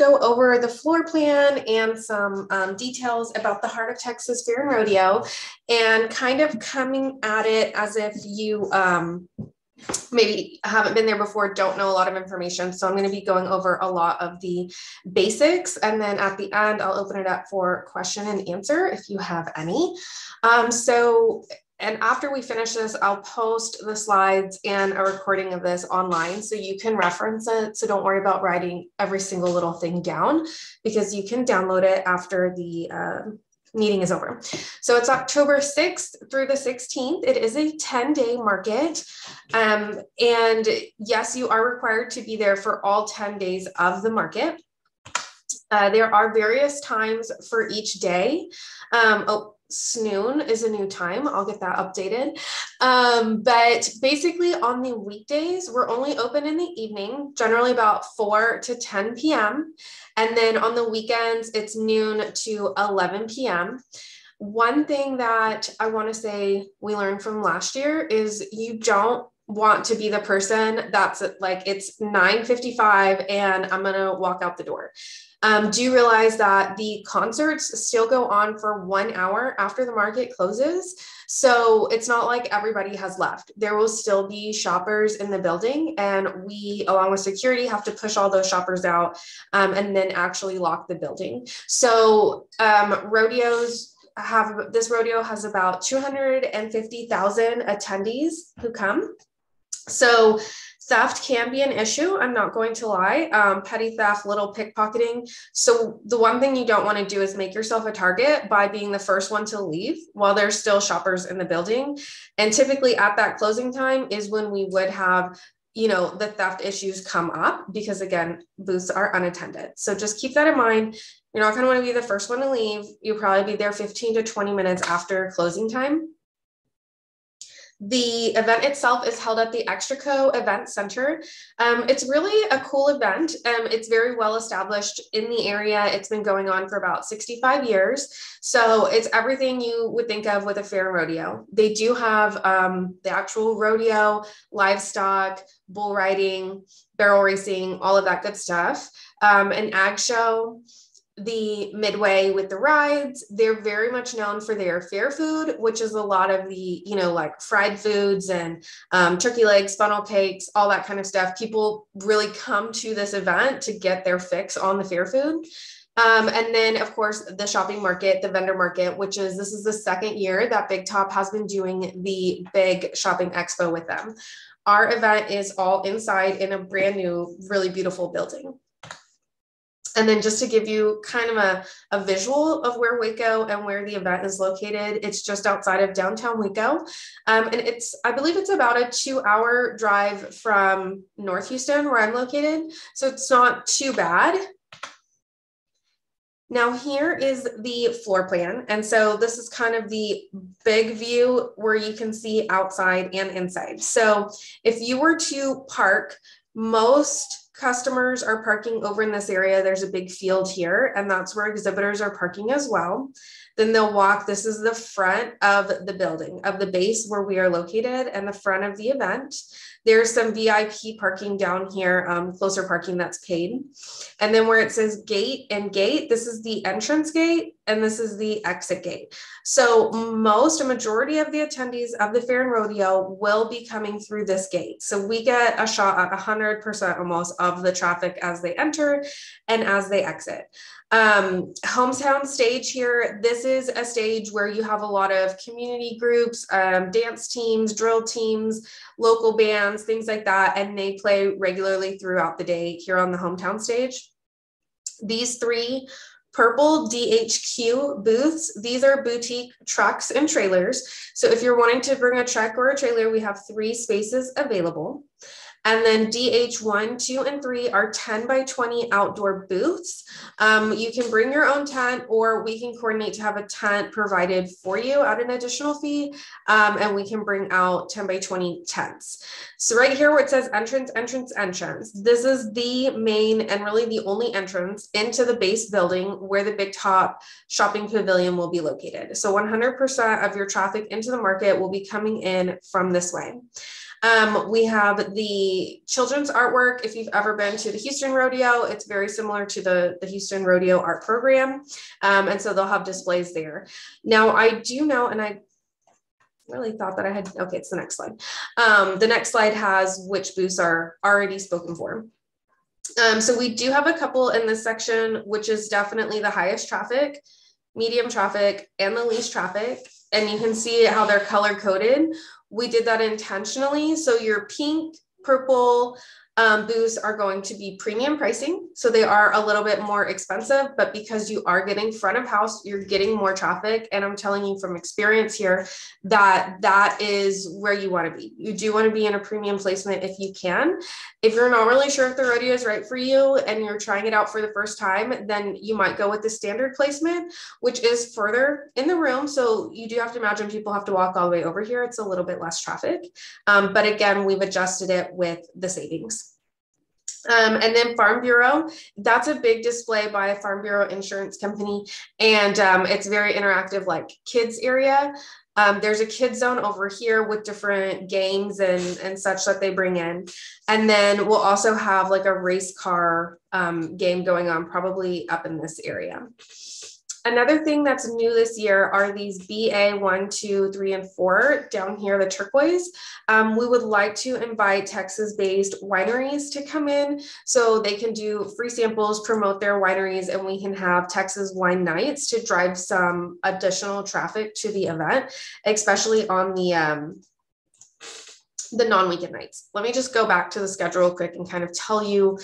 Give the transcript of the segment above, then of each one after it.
go over the floor plan and some um, details about the Heart of Texas Fair and Rodeo and kind of coming at it as if you um, maybe haven't been there before, don't know a lot of information. So I'm going to be going over a lot of the basics. And then at the end, I'll open it up for question and answer if you have any. Um, so and after we finish this, I'll post the slides and a recording of this online so you can reference it. So don't worry about writing every single little thing down because you can download it after the uh, meeting is over. So it's October 6th through the 16th. It is a 10 day market. Um, and yes, you are required to be there for all 10 days of the market. Uh, there are various times for each day. Um, oh, Snoon is a new time. I'll get that updated. Um, but basically, on the weekdays, we're only open in the evening, generally about 4 to 10 p.m. And then on the weekends, it's noon to 11 p.m. One thing that I want to say we learned from last year is you don't want to be the person that's like it's 9:55 and I'm going to walk out the door um, do you realize that the concerts still go on for one hour after the market closes. So it's not like everybody has left. There will still be shoppers in the building, and we, along with security, have to push all those shoppers out um, and then actually lock the building. So um, rodeos have this rodeo has about 250,000 attendees who come. So theft can be an issue. I'm not going to lie. Um, petty theft, little pickpocketing. So, the one thing you don't want to do is make yourself a target by being the first one to leave while there's still shoppers in the building. And typically, at that closing time is when we would have you know the theft issues come up because again booths are unattended so just keep that in mind you're not going to want to be the first one to leave you'll probably be there 15 to 20 minutes after closing time the event itself is held at the Extraco Event Center. Um, it's really a cool event. Um, it's very well established in the area. It's been going on for about 65 years. So it's everything you would think of with a fair rodeo. They do have um, the actual rodeo, livestock, bull riding, barrel racing, all of that good stuff, um, an ag show the midway with the rides they're very much known for their fair food which is a lot of the you know like fried foods and um, turkey legs funnel cakes all that kind of stuff. People really come to this event to get their fix on the fair food. Um, and then of course the shopping market the vendor market which is this is the second year that big top has been doing the big shopping expo with them. Our event is all inside in a brand new really beautiful building and then just to give you kind of a, a visual of where Waco and where the event is located, it's just outside of downtown Waco. Um, and it's, I believe it's about a two hour drive from North Houston where I'm located. So it's not too bad. Now here is the floor plan. And so this is kind of the big view where you can see outside and inside. So if you were to park most customers are parking over in this area. There's a big field here, and that's where exhibitors are parking as well. Then they'll walk. This is the front of the building, of the base where we are located, and the front of the event. There's some VIP parking down here, um, closer parking that's paid. And then where it says gate and gate, this is the entrance gate and this is the exit gate. So most, a majority of the attendees of the fair and rodeo will be coming through this gate. So we get a shot at 100% almost of the traffic as they enter and as they exit. Um, hometown stage here, this is a stage where you have a lot of community groups, um, dance teams, drill teams, local bands, things like that, and they play regularly throughout the day here on the hometown stage. These three purple DHQ booths. These are boutique trucks and trailers. So if you're wanting to bring a truck or a trailer, we have three spaces available. And then DH1, 2, and 3 are 10 by 20 outdoor booths. Um, you can bring your own tent, or we can coordinate to have a tent provided for you at an additional fee. Um, and we can bring out 10 by 20 tents. So, right here where it says entrance, entrance, entrance, this is the main and really the only entrance into the base building where the Big Top shopping pavilion will be located. So, 100% of your traffic into the market will be coming in from this way. Um, we have the children's artwork. If you've ever been to the Houston Rodeo, it's very similar to the, the Houston Rodeo art program. Um, and so they'll have displays there. Now, I do know, and I really thought that I had, okay, it's the next slide. Um, the next slide has which booths are already spoken for. Um, so we do have a couple in this section, which is definitely the highest traffic, medium traffic, and the least traffic. And you can see how they're color coded. We did that intentionally. So your pink, purple, um, booths are going to be premium pricing. So they are a little bit more expensive, but because you are getting front of house, you're getting more traffic. And I'm telling you from experience here that that is where you want to be. You do want to be in a premium placement if you can. If you're not really sure if the rodeo is right for you and you're trying it out for the first time, then you might go with the standard placement, which is further in the room. So you do have to imagine people have to walk all the way over here. It's a little bit less traffic. Um, but again, we've adjusted it with the savings. Um, and then Farm Bureau, that's a big display by a Farm Bureau insurance company. And um, it's very interactive, like kids area. Um, there's a kid zone over here with different games and, and such that they bring in. And then we'll also have like a race car um, game going on, probably up in this area. Another thing that's new this year are these BA one, two, three, and four down here, the turquoise. Um, we would like to invite Texas-based wineries to come in so they can do free samples, promote their wineries, and we can have Texas wine nights to drive some additional traffic to the event, especially on the um, the non-weekend nights. Let me just go back to the schedule quick and kind of tell you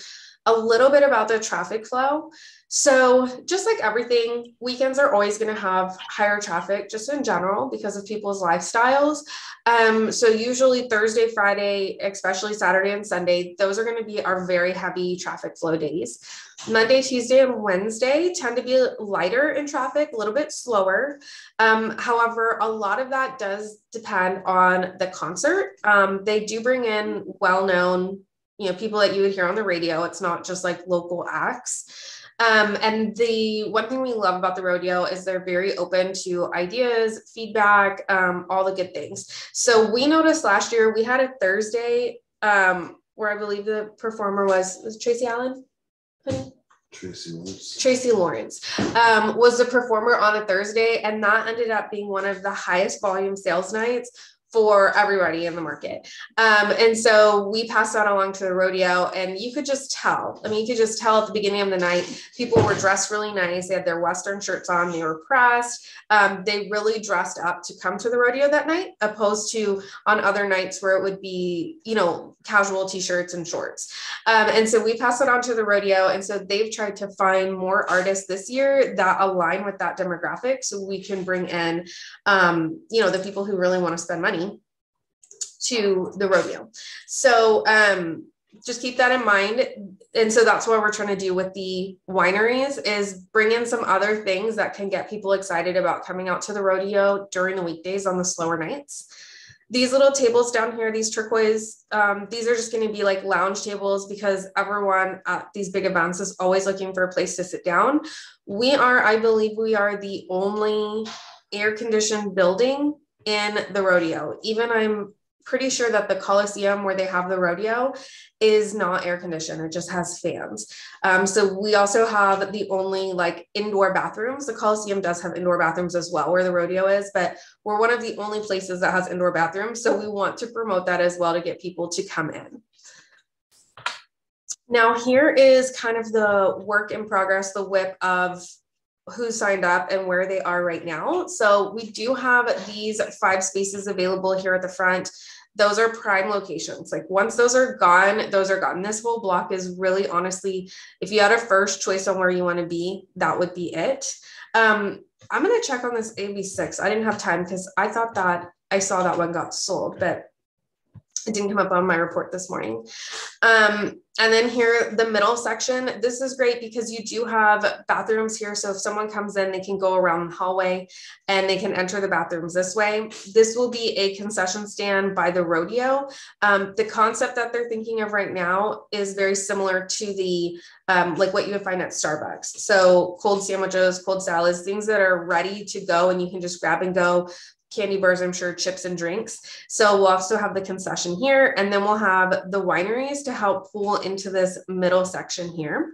a little bit about the traffic flow. So, just like everything, weekends are always going to have higher traffic just in general because of people's lifestyles. Um, so, usually Thursday, Friday, especially Saturday and Sunday, those are going to be our very heavy traffic flow days. Monday, Tuesday, and Wednesday tend to be lighter in traffic, a little bit slower. Um, however, a lot of that does depend on the concert. Um, they do bring in well known you know people that you would hear on the radio it's not just like local acts um, and the one thing we love about the rodeo is they're very open to ideas, feedback, um, all the good things. So we noticed last year we had a Thursday um, where I believe the performer was was Tracy Allen. Tracy Lawrence. Tracy Lawrence um, was the performer on a Thursday, and that ended up being one of the highest volume sales nights for everybody in the market. Um, and so we passed that along to the rodeo, and you could just tell. I mean, you could just tell at the beginning of the night, people were dressed really nice. They had their Western shirts on, they were pressed. Um, they really dressed up to come to the rodeo that night, opposed to on other nights where it would be, you know, casual t shirts and shorts. Um, and so we passed it on to the rodeo. And so they've tried to find more artists this year that align with that demographic so we can bring in, um, you know, the people who really want to spend money to the rodeo. So um, just keep that in mind. And so that's what we're trying to do with the wineries is bring in some other things that can get people excited about coming out to the rodeo during the weekdays on the slower nights. These little tables down here, these turquoise, um, these are just going to be like lounge tables because everyone at these big events is always looking for a place to sit down. We are, I believe, we are the only air conditioned building in the rodeo. Even I'm pretty sure that the Coliseum where they have the rodeo is not air conditioned. It just has fans. Um, so we also have the only like indoor bathrooms. The Coliseum does have indoor bathrooms as well where the rodeo is, but we're one of the only places that has indoor bathrooms. So we want to promote that as well to get people to come in. Now here is kind of the work in progress, the whip of who signed up and where they are right now. So we do have these five spaces available here at the front those are prime locations. Like once those are gone, those are gone. This whole block is really honestly, if you had a first choice on where you want to be, that would be it. Um, I'm gonna check on this AB6. I didn't have time because I thought that I saw that one got sold, but it didn't come up on my report this morning. Um, and then here, the middle section, this is great because you do have bathrooms here. So if someone comes in, they can go around the hallway and they can enter the bathrooms this way. This will be a concession stand by the rodeo. Um, the concept that they're thinking of right now is very similar to the, um, like what you would find at Starbucks. So cold sandwiches, cold salads, things that are ready to go and you can just grab and go candy bars, I'm sure, chips and drinks. So we'll also have the concession here, and then we'll have the wineries to help pull into this middle section here.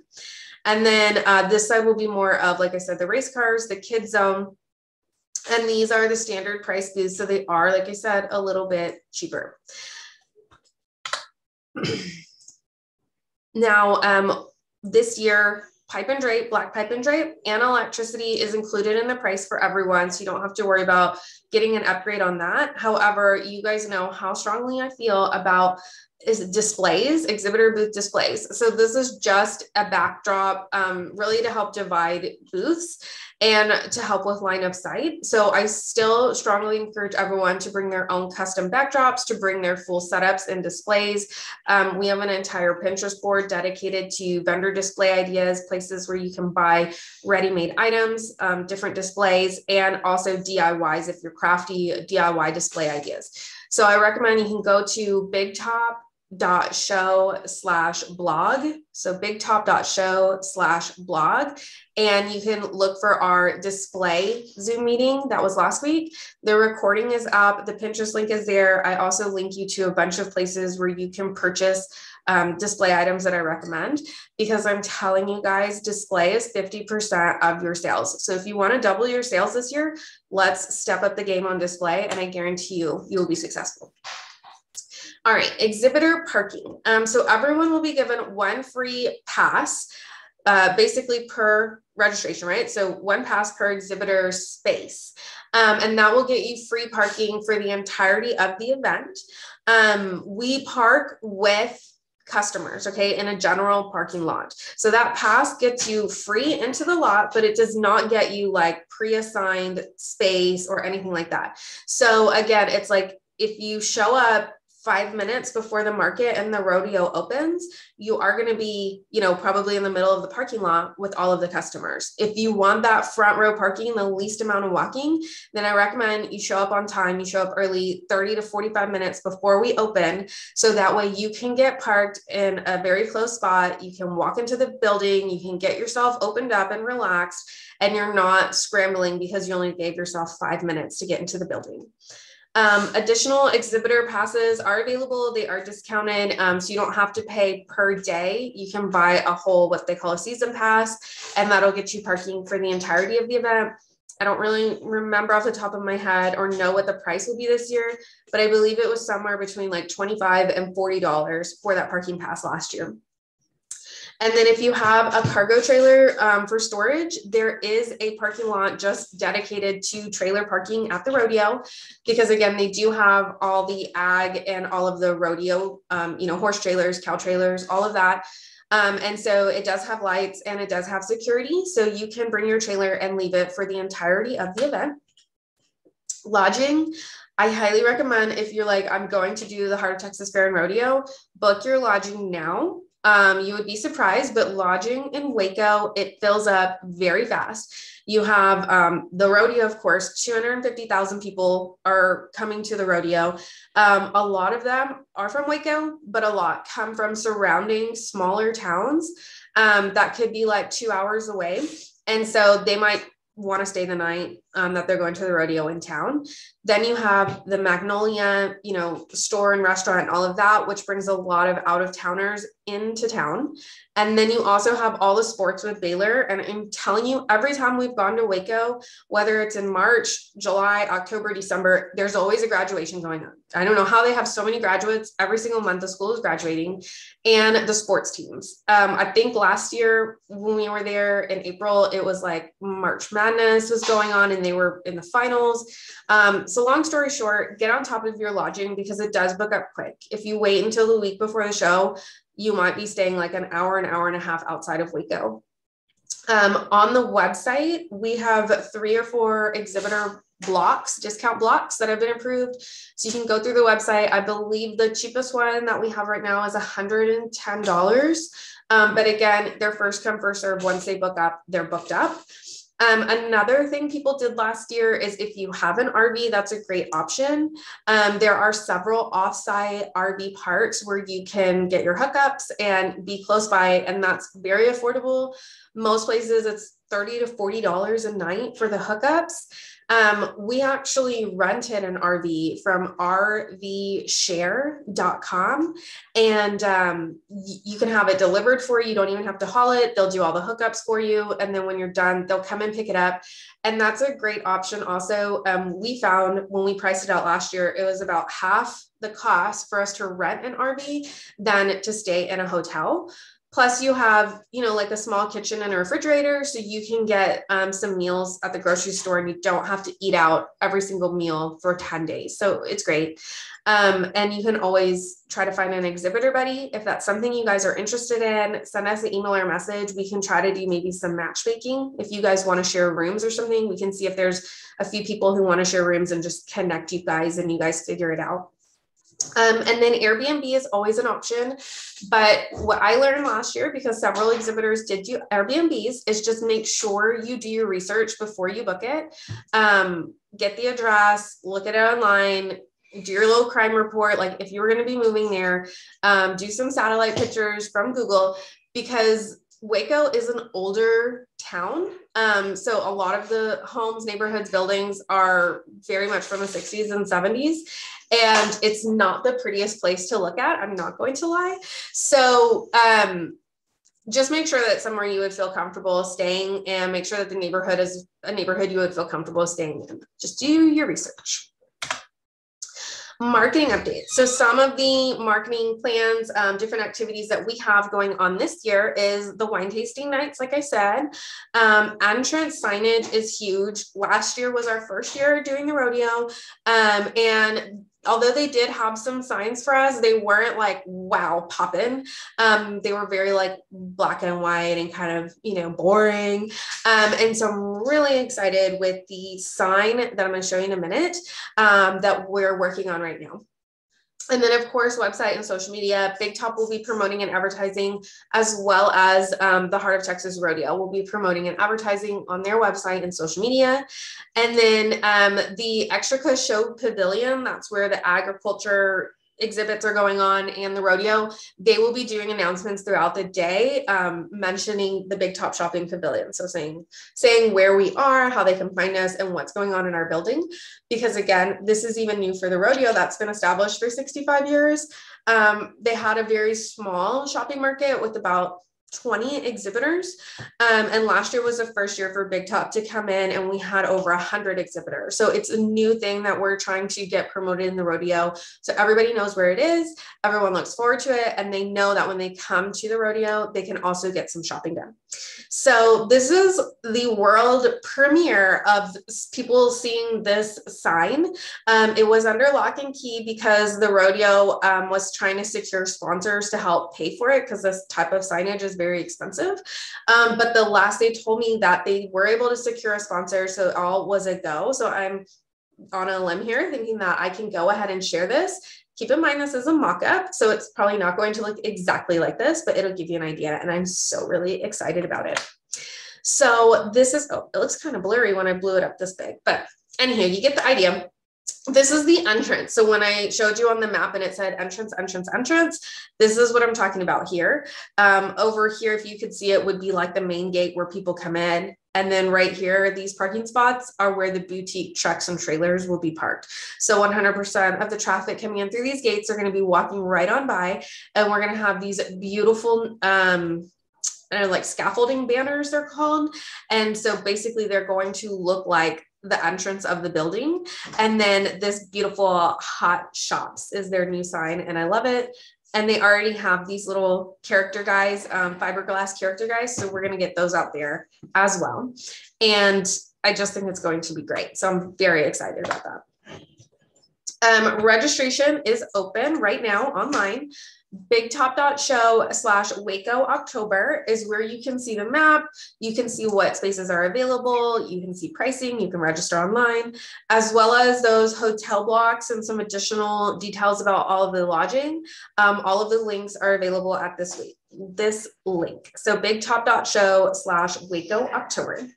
And then uh, this side will be more of, like I said, the race cars, the kid zone, and these are the standard price booths. So they are, like I said, a little bit cheaper. now, um, this year, pipe and drape, black pipe and drape, and electricity is included in the price for everyone. So you don't have to worry about getting an upgrade on that. However, you guys know how strongly I feel about is displays, exhibitor booth displays. So this is just a backdrop um, really to help divide booths and to help with line of sight. So I still strongly encourage everyone to bring their own custom backdrops, to bring their full setups and displays. Um, we have an entire Pinterest board dedicated to vendor display ideas, places where you can buy ready-made items, um, different displays, and also DIYs if you're crafty DIY display ideas. So I recommend you can go to Big Top dot show slash blog. So big top dot show slash blog. And you can look for our display zoom meeting that was last week. The recording is up. The pinterest link is there. I also link you to a bunch of places where you can purchase um, display items that i recommend because i'm telling you guys display is 50% of your sales. So if you want to double your sales this year let's step up the game on display and i guarantee you you will be successful all right, exhibitor parking. Um, so everyone will be given one free pass, uh, basically per registration, right? So one pass per exhibitor space. Um, and that will get you free parking for the entirety of the event. Um, we park with customers, okay, in a general parking lot. So that pass gets you free into the lot, but it does not get you like pre assigned space or anything like that. So again, it's like if you show up five minutes before the market and the rodeo opens, you are going to be, you know, probably in the middle of the parking lot with all of the customers. If you want that front row parking, the least amount of walking, then I recommend you show up on time, you show up early 30 to 45 minutes before we open. So that way you can get parked in a very close spot. You can walk into the building, you can get yourself opened up and relaxed, and you're not scrambling because you only gave yourself five minutes to get into the building. Um, additional exhibitor passes are available. They are discounted, um, so you don't have to pay per day. You can buy a whole, what they call a season pass, and that'll get you parking for the entirety of the event. I don't really remember off the top of my head or know what the price will be this year, but I believe it was somewhere between like 25 and $40 for that parking pass last year. And then if you have a cargo trailer um, for storage, there is a parking lot just dedicated to trailer parking at the rodeo, because again, they do have all the ag and all of the rodeo, um, you know, horse trailers, cow trailers, all of that. Um, and so it does have lights and it does have security. So you can bring your trailer and leave it for the entirety of the event. Lodging, I highly recommend if you're like, I'm going to do the Heart of Texas Fair and Rodeo, book your lodging now um, you would be surprised, but lodging in Waco, it fills up very fast. You have um, the rodeo, of course, 250,000 people are coming to the rodeo. Um, a lot of them are from Waco, but a lot come from surrounding smaller towns um, that could be like two hours away. And so they might want to stay the night um, that they're going to the rodeo in town. Then you have the Magnolia, you know, store and restaurant, and all of that, which brings a lot of out of towners into town. And then you also have all the sports with Baylor. And I'm telling you, every time we've gone to Waco, whether it's in March, July, October, December, there's always a graduation going on. I don't know how they have so many graduates. Every single month, the school is graduating, and the sports teams. Um, I think last year when we were there in April, it was like March Madness was going on, and they were in the finals. Um, so, long story short, get on top of your lodging because it does book up quick. If you wait until the week before the show, you might be staying like an hour, an hour and a half outside of Waco. Um, on the website, we have three or four exhibitor blocks, discount blocks that have been approved. So you can go through the website. I believe the cheapest one that we have right now is $110. Um, but again, they're first come, first serve. Once they book up, they're booked up. Um, another thing people did last year is if you have an RV, that's a great option. Um, there are several offsite RV parks where you can get your hookups and be close by, and that's very affordable. Most places it's 30 to $40 a night for the hookups. Um, we actually rented an RV from rvshare.com and um, y- you can have it delivered for you. You don't even have to haul it. They'll do all the hookups for you. And then when you're done, they'll come and pick it up. And that's a great option. Also, um, we found when we priced it out last year, it was about half the cost for us to rent an RV than to stay in a hotel. Plus, you have, you know, like a small kitchen and a refrigerator, so you can get um, some meals at the grocery store and you don't have to eat out every single meal for 10 days. So it's great. Um, and you can always try to find an exhibitor buddy. If that's something you guys are interested in, send us an email or message. We can try to do maybe some matchmaking. If you guys want to share rooms or something, we can see if there's a few people who want to share rooms and just connect you guys and you guys figure it out. Um, and then Airbnb is always an option. But what I learned last year, because several exhibitors did do Airbnbs, is just make sure you do your research before you book it. Um, get the address, look at it online, do your little crime report. Like if you were going to be moving there, um, do some satellite pictures from Google because Waco is an older town. Um, so a lot of the homes, neighborhoods, buildings are very much from the 60s and 70s. And it's not the prettiest place to look at. I'm not going to lie. So um, just make sure that somewhere you would feel comfortable staying and make sure that the neighborhood is a neighborhood you would feel comfortable staying in. Just do your research marketing updates. So some of the marketing plans, um, different activities that we have going on this year is the wine tasting nights, like I said. Um, entrance signage is huge. Last year was our first year doing the rodeo. Um, and although they did have some signs for us, they weren't like wow popping. Um, they were very like black and white and kind of you know boring. Um, and so I'm really excited with the sign that I'm going to show you in a minute um, that we're working on right now. And then, of course, website and social media. Big Top will be promoting and advertising, as well as um, the Heart of Texas Rodeo will be promoting and advertising on their website and social media. And then um, the Extraco Show Pavilion, that's where the agriculture exhibits are going on and the rodeo, they will be doing announcements throughout the day, um, mentioning the Big Top Shopping Pavilion. So saying saying where we are, how they can find us, and what's going on in our building. Because again, this is even new for the rodeo that's been established for 65 years. Um, they had a very small shopping market with about 20 exhibitors. Um, and last year was the first year for Big Top to come in, and we had over 100 exhibitors. So it's a new thing that we're trying to get promoted in the rodeo. So everybody knows where it is, everyone looks forward to it, and they know that when they come to the rodeo, they can also get some shopping done. So this is the world premiere of people seeing this sign. Um, it was under lock and key because the rodeo um, was trying to secure sponsors to help pay for it because this type of signage is very expensive. Um, but the last they told me that they were able to secure a sponsor, so all was a go. So I'm on a limb here thinking that I can go ahead and share this. Keep in mind this is a mock-up, so it's probably not going to look exactly like this, but it'll give you an idea. And I'm so really excited about it. So this is, oh, it looks kind of blurry when I blew it up this big, but anyhow, you get the idea this is the entrance. So when I showed you on the map and it said entrance, entrance, entrance, this is what I'm talking about here. Um, over here, if you could see it, would be like the main gate where people come in. And then right here, these parking spots are where the boutique trucks and trailers will be parked. So 100% of the traffic coming in through these gates are going to be walking right on by. And we're going to have these beautiful um, and like scaffolding banners they're called and so basically they're going to look like the entrance of the building. And then this beautiful hot shops is their new sign, and I love it. And they already have these little character guys, um, fiberglass character guys. So we're going to get those out there as well. And I just think it's going to be great. So I'm very excited about that. Um, registration is open right now online bigtop.show slash waco october is where you can see the map. You can see what spaces are available. You can see pricing. You can register online as well as those hotel blocks and some additional details about all of the lodging. Um, all of the links are available at this week this link. So bigtop.show slash waco october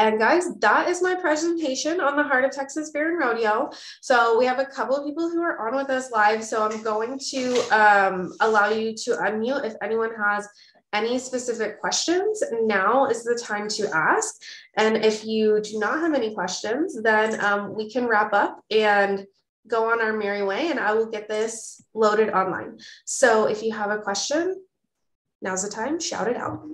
and guys, that is my presentation on the Heart of Texas Fair and Rodeo. So we have a couple of people who are on with us live. So I'm going to um, allow you to unmute if anyone has any specific questions, now is the time to ask. And if you do not have any questions, then um, we can wrap up and go on our merry way and I will get this loaded online. So if you have a question, now's the time, shout it out.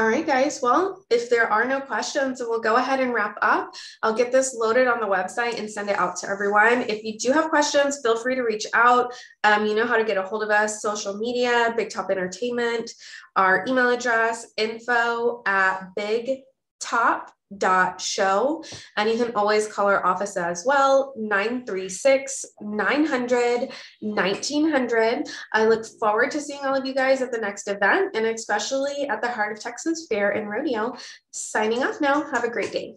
All right, guys. Well, if there are no questions, we'll go ahead and wrap up. I'll get this loaded on the website and send it out to everyone. If you do have questions, feel free to reach out. Um, you know how to get a hold of us, social media, Big Top Entertainment, our email address, info at big top dot show. And you can always call our office as well 936 900 1900 i look forward to seeing all of you guys at the next event and especially at the heart of texas fair and rodeo. Signing off now. Have a great day